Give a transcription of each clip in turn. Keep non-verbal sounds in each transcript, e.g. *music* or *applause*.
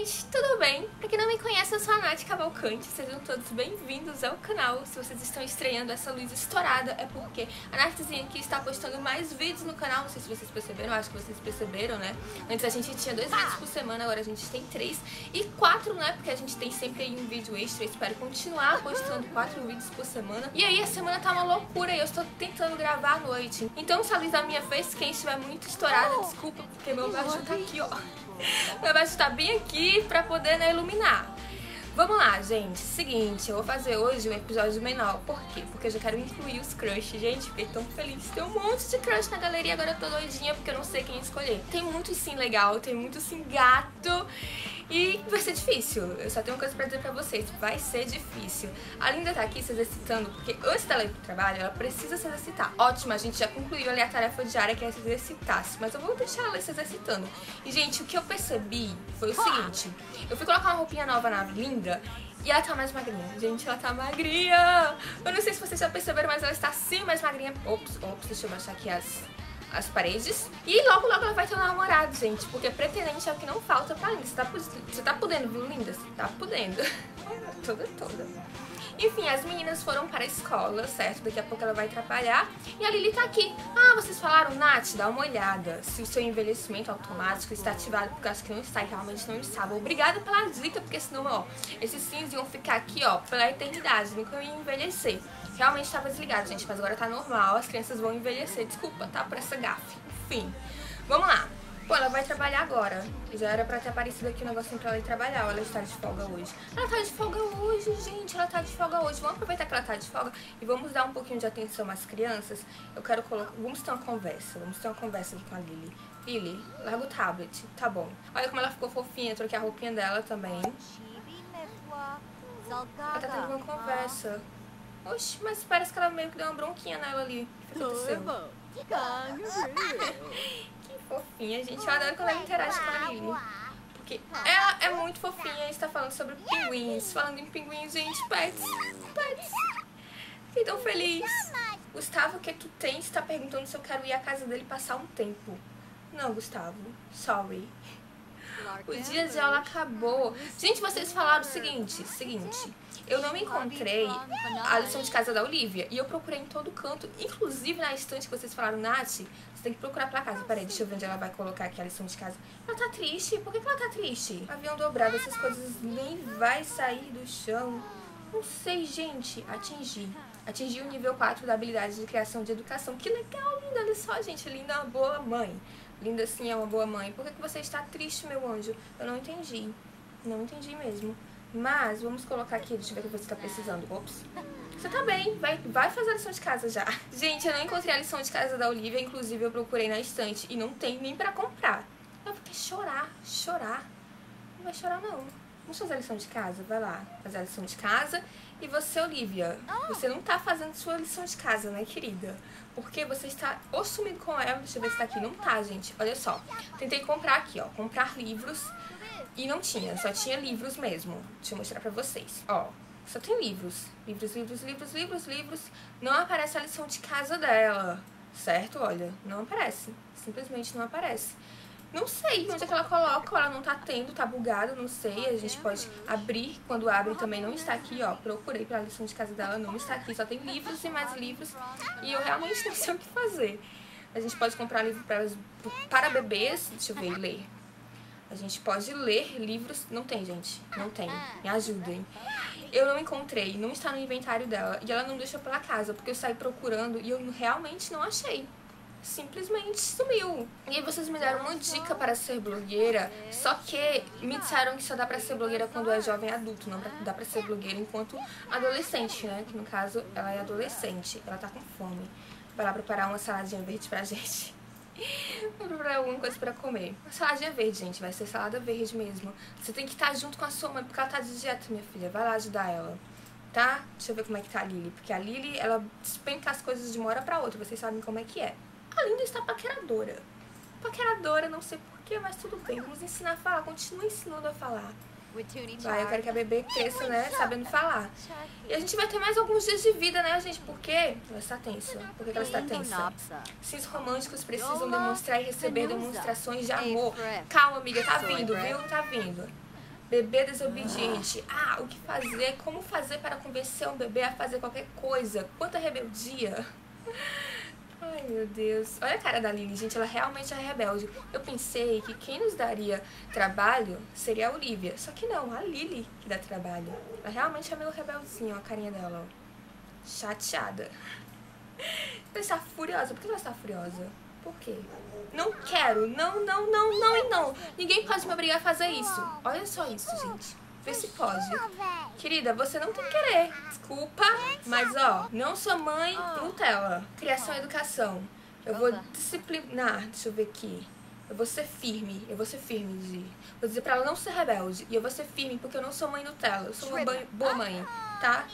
gente, tudo bem? Pra quem não me conhece, eu sou a Nath Cavalcante, sejam todos bem-vindos ao canal. Se vocês estão estranhando essa luz estourada, é porque a Nathzinha aqui está postando mais vídeos no canal, não sei se vocês perceberam, acho que vocês perceberam, né? Antes a gente tinha dois vídeos por semana, agora a gente tem três e quatro, né? Porque a gente tem sempre aí um vídeo extra, eu espero continuar postando quatro vídeos por semana. E aí a semana tá uma loucura e eu estou tentando gravar à noite. Então se a luz da minha fez quem estiver muito estourada, desculpa, porque meu baixo tá aqui, ó. *laughs* Meu baixo tá bem aqui pra poder né, iluminar. Vamos lá, gente. Seguinte, eu vou fazer hoje um episódio menor. Por quê? Porque eu já quero incluir os crush. Gente, fiquei tão feliz. Tem um monte de crush na galeria, agora eu tô doidinha porque eu não sei quem escolher. Tem muito sim legal, tem muito sim gato. E vai ser difícil. Eu só tenho uma coisa pra dizer pra vocês. Vai ser difícil. A Linda tá aqui se exercitando, porque antes dela ir pro trabalho, ela precisa se exercitar. Ótimo, a gente já concluiu ali a tarefa diária que é se exercitar-se. Mas eu vou deixar ela se exercitando. E, gente, o que eu percebi foi o seguinte. Eu fui colocar uma roupinha nova na Linda e ela tá mais magrinha. Gente, ela tá magrinha. Eu não sei se vocês já perceberam, mas ela está sim mais magrinha. Ops, ops, deixa eu baixar aqui as as paredes. E logo, logo ela vai ter um namorado, gente. Porque pretendente é o que não falta pra Linda. Você tá, você tá podendo, viu, Linda? Você tá podendo. *laughs* toda, toda. Enfim, as meninas foram para a escola, certo? Daqui a pouco ela vai trabalhar. E a Lili tá aqui. Ah, vocês falaram, Nath, dá uma olhada se o seu envelhecimento automático está ativado, porque eu acho que não está e realmente não estava. Obrigada pela dica, porque senão, ó, esses sims iam ficar aqui, ó, pela eternidade, nunca iam envelhecer. Realmente estava desligado, gente, mas agora tá normal, as crianças vão envelhecer. Desculpa, tá? Por essa gafe. Enfim, vamos lá. Pô, ela vai trabalhar agora. Já era pra ter aparecido aqui o um negocinho pra ela ir trabalhar. Ela está de folga hoje. Ela tá de folga hoje, gente. Ela tá de folga hoje. Vamos aproveitar que ela tá de folga e vamos dar um pouquinho de atenção às crianças. Eu quero colocar... Vamos ter uma conversa. Vamos ter uma conversa com a Lily. Lily, larga o tablet. Tá bom. Olha como ela ficou fofinha. troquei a roupinha dela também. Ela tá tendo uma conversa. Oxe, mas parece que ela meio que deu uma bronquinha nela ali. O que aconteceu? *laughs* que fofinha, gente. Eu adoro quando ela interage com a Lily. Porque ela é muito fofinha e está falando sobre pinguins. Falando em pinguins, gente, pets. Pets. Fiquei tão feliz. Gustavo, o que tu tens? Está perguntando se eu quero ir à casa dele passar um tempo. Não, Gustavo. Sorry. O dia de aula acabou. Gente, vocês falaram o seguinte, seguinte. Eu não encontrei a lição de casa da Olivia. E eu procurei em todo canto, inclusive na estante que vocês falaram, Nath, você tem que procurar pela casa. Peraí, deixa eu ver onde ela vai colocar aqui a lição de casa. Ela tá triste? Por que, que ela tá triste? Avião dobrado, essas coisas nem vai sair do chão. Não sei, gente. Atingir. Atingir o nível 4 da habilidade de criação de educação. Que legal, linda. Olha só, gente. Linda é uma boa mãe. Linda sim é uma boa mãe. Por que, que você está triste, meu anjo? Eu não entendi. Não entendi mesmo. Mas, vamos colocar aqui, deixa eu ver o que você está precisando. Ops. Você tá bem, vai, vai fazer a lição de casa já. *laughs* Gente, eu não encontrei a lição de casa da Olivia, inclusive eu procurei na estante e não tem nem pra comprar. Eu vou chorar, chorar. Não vai chorar não. Vamos fazer a lição de casa? Vai lá, fazer a lição de casa. E você, Olivia, você não tá fazendo sua lição de casa, né, querida? Porque você está ou sumido com ela, deixa eu ver se tá aqui. Não tá, gente. Olha só. Tentei comprar aqui, ó. Comprar livros. E não tinha, só tinha livros mesmo. Deixa eu mostrar pra vocês. Ó, só tem livros. Livros, livros, livros, livros, livros. Não aparece a lição de casa dela, certo? Olha, não aparece. Simplesmente não aparece. Não sei onde é que ela coloca, ela não tá tendo, tá bugado, não sei. A gente pode abrir, quando abre também não está aqui, ó. Procurei pela lição de casa dela, não está aqui. Só tem livros e mais livros. E eu realmente *laughs* não sei o que fazer. A gente pode comprar livro para, para bebês, deixa eu ver, ler. A gente pode ler livros. Não tem, gente. Não tem. Me ajudem. Eu não encontrei, não está no inventário dela. E ela não deixa pela casa, porque eu saí procurando e eu realmente não achei. Simplesmente sumiu. E aí vocês me deram uma dica para ser blogueira, só que me disseram que só dá pra ser blogueira quando é jovem adulto, não dá pra ser blogueira enquanto adolescente, né? Que no caso ela é adolescente, ela tá com fome. Vai lá preparar uma saladinha verde pra gente. Procurar alguma coisa pra comer. Uma saladinha verde, gente. Vai ser salada verde mesmo. Você tem que estar junto com a sua mãe, porque ela tá de dieta, minha filha. Vai lá ajudar ela. Tá? Deixa eu ver como é que tá a Lily. Porque a Lily, ela despenca as coisas de uma hora pra outra. Vocês sabem como é que é. A Linda está paqueradora. Paqueradora, não sei porquê, mas tudo bem. Vamos ensinar a falar. Continua ensinando a falar. Vai, eu quero que a bebê cresça, né, sabendo falar. E a gente vai ter mais alguns dias de vida, né, gente? Por quê? Ela está tensa. Por que ela está tensa? Cis românticos precisam demonstrar e receber demonstrações de amor. Calma, amiga, tá vindo, viu? Tá vindo. Bebê desobediente. Ah, o que fazer? Como fazer para convencer um bebê a fazer qualquer coisa? Quanta rebeldia. Ai, meu Deus. Olha a cara da Lily, gente. Ela realmente é rebelde. Eu pensei que quem nos daria trabalho seria a Olivia. Só que não, a Lily que dá trabalho. Ela realmente é meio rebeldezinha, ó, a carinha dela, ó. Chateada. Ela está furiosa. Por que ela está furiosa? Por quê? Não quero. Não, não, não, não e não. Ninguém pode me obrigar a fazer isso. Olha só isso, gente. Vê se pode. Querida, você não tem que querer. Desculpa, mas ó, não sou mãe Nutella. Criação e educação. Eu vou disciplinar. Deixa eu ver aqui. Eu vou ser firme. Eu vou ser firme, de. Vou dizer pra ela não ser rebelde. E eu vou ser firme porque eu não sou mãe Nutella. Eu sou uma boa mãe, tá?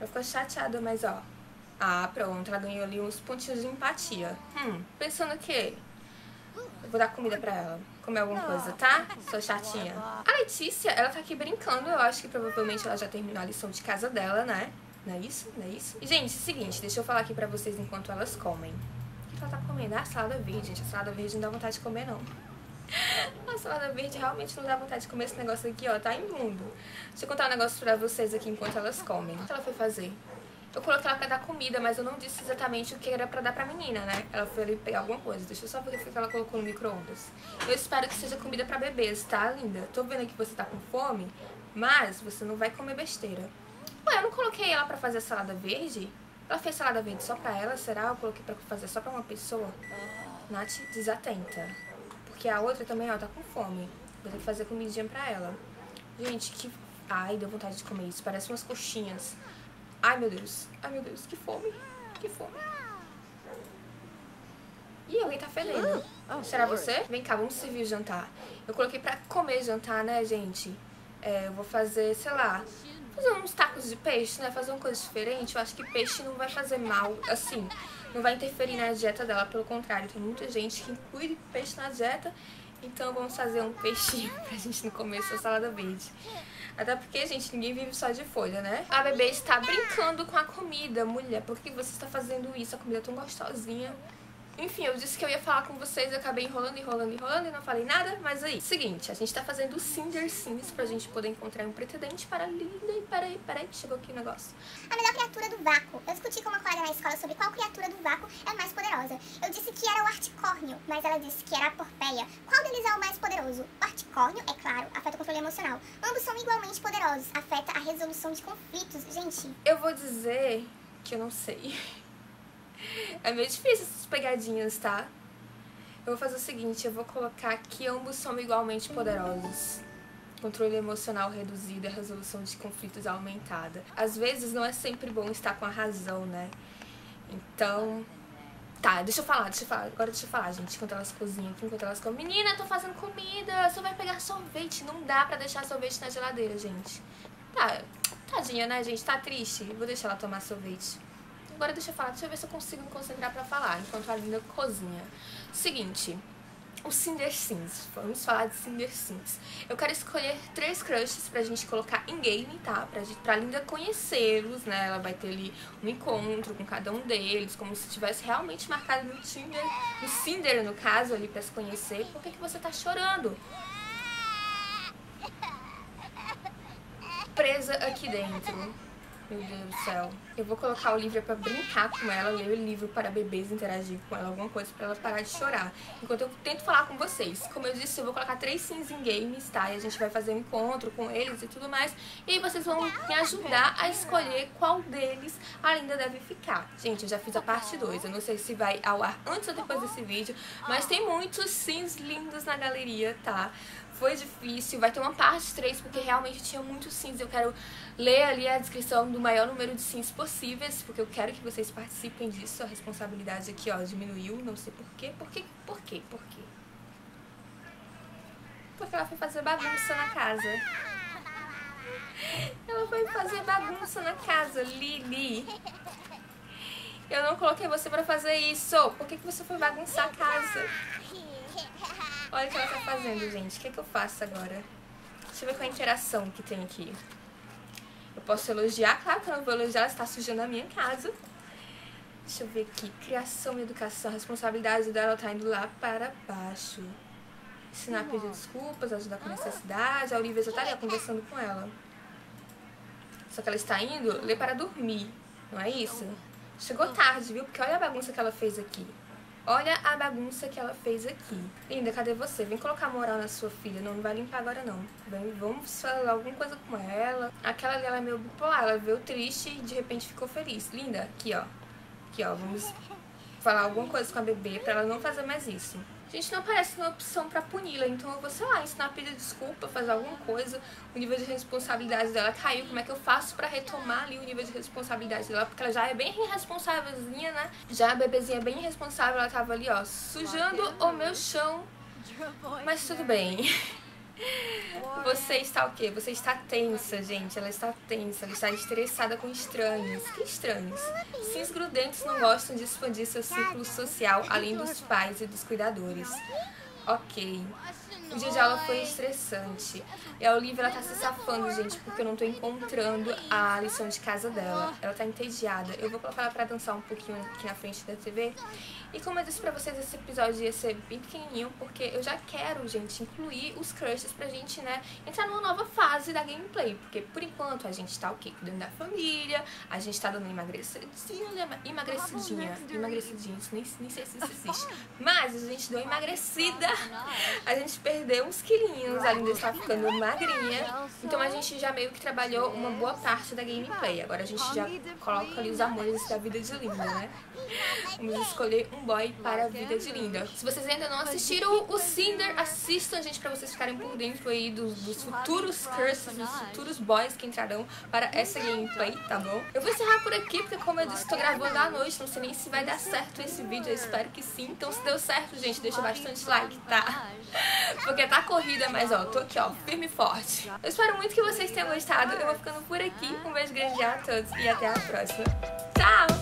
Eu fico chateada, mas ó. Ah, pronto. Ela ganhou ali uns pontinhos de empatia. Hum, pensando que vou dar comida pra ela. Comer alguma coisa, tá? Sou chatinha. A Letícia, ela tá aqui brincando. Eu acho que provavelmente ela já terminou a lição de casa dela, né? Não é isso? Não é isso? E, gente, é seguinte, deixa eu falar aqui pra vocês enquanto elas comem. O que ela tá comendo? Ah, salada verde, gente. A salada verde não dá vontade de comer, não. *laughs* A salada verde realmente não dá vontade de comer esse negócio aqui, ó. Tá imundo. Deixa eu contar um negócio pra vocês aqui enquanto elas comem. O que ela foi fazer? Eu coloquei ela pra dar comida, mas eu não disse exatamente o que era pra dar pra menina, né? Ela foi ali pegar alguma coisa. Deixa eu só ver o que ela colocou no micro-ondas. Eu espero que seja comida pra bebês, tá, linda? Tô vendo que você tá com fome, mas você não vai comer besteira. Ué, eu não coloquei ela pra fazer salada verde? Ela fez salada verde só pra ela, será? Eu coloquei pra fazer só pra uma pessoa? Nath, desatenta. Porque a outra também, ó, tá com fome. Vou ter que fazer comidinha pra ela. Gente, que... Ai, deu vontade de comer isso. Parece umas coxinhas. Ai, meu Deus. Ai, meu Deus. Que fome. Que fome. Ih, alguém tá fedendo. Oh, Será você? Vem cá, vamos servir o jantar. Eu coloquei pra comer jantar, né, gente? É, eu vou fazer, sei lá, fazer uns tacos de peixe, né? Fazer uma coisa diferente. Eu acho que peixe não vai fazer mal, assim, não vai interferir na dieta dela. Pelo contrário, tem muita gente que inclui peixe na dieta. Então vamos fazer um peixinho *laughs* pra gente não comer essa salada verde. Até porque, gente, ninguém vive só de folha, né? A bebê está brincando com a comida. Mulher, por que você está fazendo isso? A comida é tão gostosinha. Enfim, eu disse que eu ia falar com vocês, eu acabei enrolando, enrolando, enrolando e não falei nada, mas aí, seguinte, a gente tá fazendo o Cinder Sims pra gente poder encontrar um pretendente para Linda e peraí, peraí, chegou aqui o negócio. A melhor criatura do vácuo. Eu discuti com uma colega na escola sobre qual criatura do vácuo é a mais poderosa. Eu disse que era o articórnio, mas ela disse que era a porpeia. Qual deles é o mais poderoso? O articórnio, é claro, afeta o controle emocional. Ambos são igualmente poderosos, afeta a resolução de conflitos. Gente... Eu vou dizer que eu não sei. *laughs* *laughs* É meio difícil essas pegadinhas, tá? Eu vou fazer o seguinte, eu vou colocar que ambos são igualmente poderosos. Controle emocional reduzido resolução de conflitos aumentada. Às vezes não é sempre bom estar com a razão, né? Então, Tá, deixa eu falar, deixa eu falar. Agora deixa eu falar, gente, enquanto elas cozinham aqui, enquanto elas comem. Menina, tô fazendo comida, você vai pegar sorvete. Não dá pra deixar sorvete na geladeira, gente. Tá, tadinha, né, gente? Tá triste. Vou deixar ela tomar sorvete. Agora deixa eu falar, deixa eu ver se eu consigo me concentrar pra falar, enquanto a Linda cozinha. Seguinte, o Cinder Sims. Vamos falar de Cinder Sims. Eu quero escolher três crushes pra gente colocar em game, tá? Pra, gente, pra Linda conhecê-los, né? Ela vai ter ali um encontro com cada um deles, como se tivesse realmente marcado no Tinder, no Cinder, no caso, ali pra se conhecer. Por que, que você tá chorando? Presa aqui dentro. Meu Deus do céu. Eu vou colocar o livro pra brincar com ela, ler o livro para bebês, interagir com ela, alguma coisa pra ela parar de chorar. Enquanto eu tento falar com vocês. Como eu disse, eu vou colocar três sims em games, tá? E a gente vai fazer um encontro com eles e tudo mais. E aí vocês vão me ajudar a escolher qual deles ainda deve ficar. Gente, eu já fiz a parte 2. Eu não sei se vai ao ar antes ou depois desse vídeo. Mas tem muitos sims lindos na galeria, tá? Foi difícil. Vai ter uma parte 3, porque realmente tinha muitos sims. Eu quero ler ali a descrição do maior número de sims possíveis, porque eu quero que vocês participem disso. A responsabilidade aqui, ó, diminuiu. Não sei por quê. Por quê? Por quê? Por quê? Porque ela foi fazer bagunça na casa. Ela foi fazer bagunça na casa, Lili. Eu não coloquei você pra fazer isso. Por que, que você foi bagunçar a casa? Olha o que ela tá fazendo, gente. O que, é que eu faço agora? Deixa eu ver qual é a interação que tem aqui. Eu posso elogiar, claro que eu não vou elogiar, ela está sujando a minha casa. Deixa eu ver aqui. Criação e educação. Responsabilidade dela tá indo lá para baixo. ensinar a pedir desculpas, ajudar com necessidade. A Olivia já tá ali conversando com ela. Só que ela está indo ler para dormir, não é isso? Chegou tarde, viu? Porque olha a bagunça que ela fez aqui. Olha a bagunça que ela fez aqui. Linda, cadê você? Vem colocar moral na sua filha. Não, não vai limpar agora não. Vem, vamos fazer alguma coisa com ela. Aquela ali, ela é meio bipolar. Ela veio triste e de repente ficou feliz. Linda, aqui ó. Aqui ó, vamos falar alguma coisa com a bebê pra ela não fazer mais isso. Gente, não parece uma opção pra puni-la, então eu vou, sei lá, ensinar a pedir desculpa, fazer alguma coisa, o nível de responsabilidade dela caiu, como é que eu faço pra retomar ali o nível de responsabilidade dela, porque ela já é bem irresponsávelzinha, né? Já a bebezinha é bem irresponsável, ela tava ali, ó, sujando o meu *laughs* chão, mas tudo bem. Você está o quê? Você está tensa, gente. Ela está tensa, ela está estressada com estranhos. Que estranhos? Cis grudentes não gostam de expandir seu círculo social além dos pais e dos cuidadores. Ok. O dia de aula foi estressante. E a Olivia, ela tá se safando, gente, porque eu não tô encontrando a lição de casa dela. Ela tá entediada. Eu vou colocar ela pra dançar um pouquinho aqui na frente da TV. E como eu disse pra vocês, esse episódio ia ser bem pequenininho, porque eu já quero, gente, incluir os crushes pra gente, né, entrar numa nova fase da gameplay. Porque, por enquanto, a gente tá o quê? Cuidando da família, a gente tá dando emagrecidinha, emagrecidinha, emagrecidinha, nem, nem sei se isso existe. Mas a gente deu emagrecida, a gente perdeu uns quilinhos, a Linda está ficando magrinha. Então a gente já meio que trabalhou uma boa parte da gameplay. Agora a gente já coloca ali os amores da vida de Linda, né? Vamos escolher um boy para a vida de Linda. Se vocês ainda não assistiram o Cinder, assistam, gente, pra vocês ficarem por dentro aí dos, dos futuros curses, dos futuros boys que entrarão para essa gameplay, tá bom? Eu vou encerrar por aqui, porque como eu disse, tô gravando à noite, não sei nem se vai dar certo esse vídeo, eu espero que sim. Então se deu certo, gente, deixa bastante like, tá? Porque tá corrida, mas ó, tô aqui, ó, firme e forte. Eu espero muito que vocês tenham gostado, eu vou ficando por aqui. Um beijo grande a todos e até a próxima. Tchau!